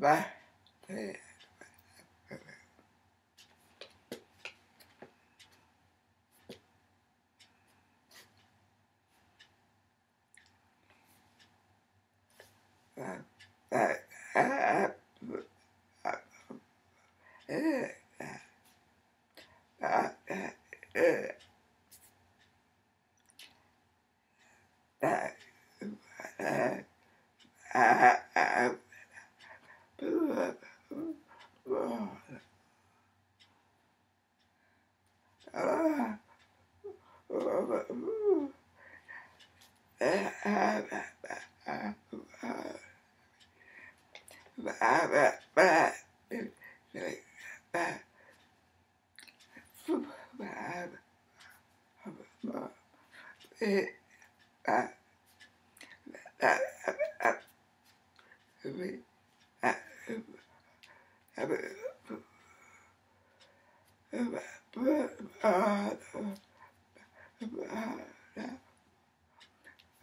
va that Uh, uh, uh, uh, uh.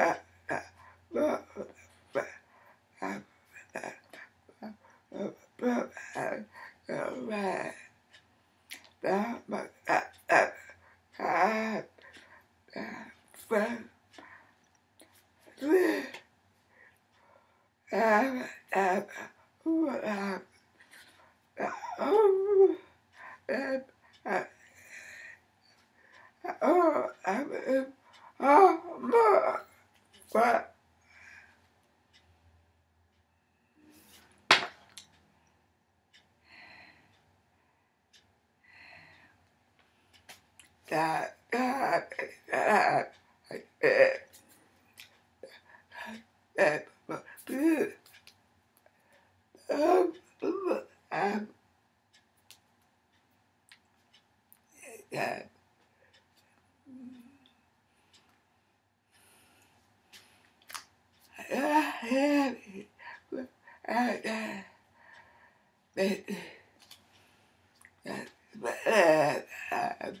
that. Oh, I'm, oh, my, what? that God that that that that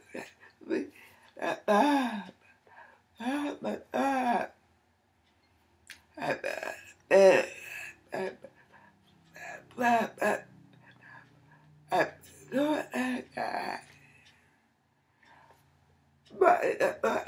at that, uh, at that, at that, at that, at that, at that, at that, at that,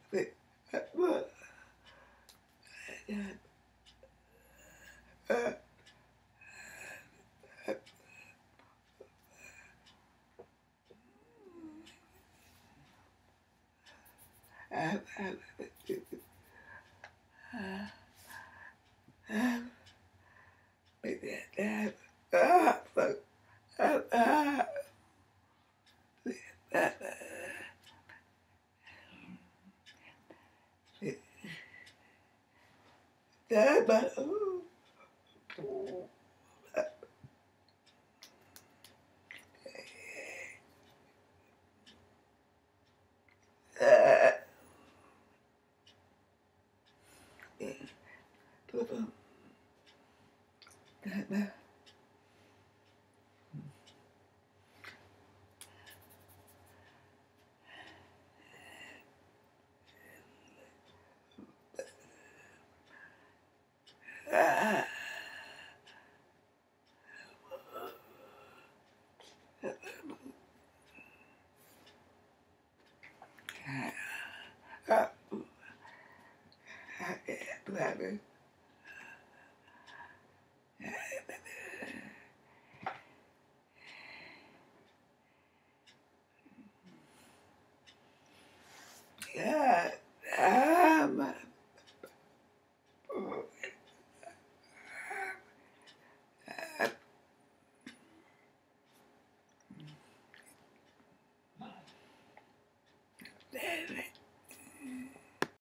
ba Uh, I had to have it.